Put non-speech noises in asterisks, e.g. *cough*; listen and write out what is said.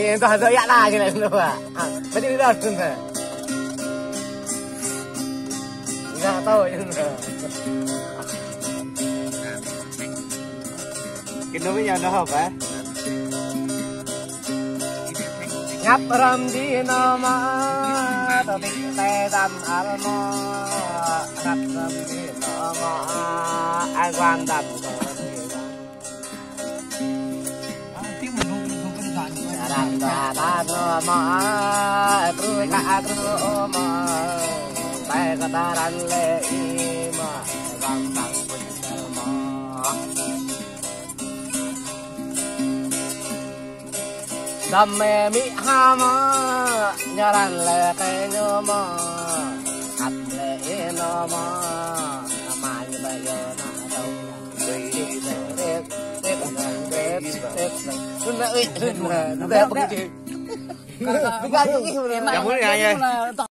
itu hasil ya lah gini lu ah. Berarti itu harus tuh. Enggak tahu ya. Kita nó dah apa? Ngap ram di nama tapi teh dam alma ngap ram di nama agwan dam Daran daran nama tru ka tru ma teh kadaran le ima bang bang pun ma Dame mi hama lệ le nhớ mơ at le ino ma ma ni ba yo na đâu Dui đi để đẹp đẹp đẹp đẹp Chúng ta ơi, chúng ta đẹp *laughs* 你看，*laughs* 你看，你看，你看。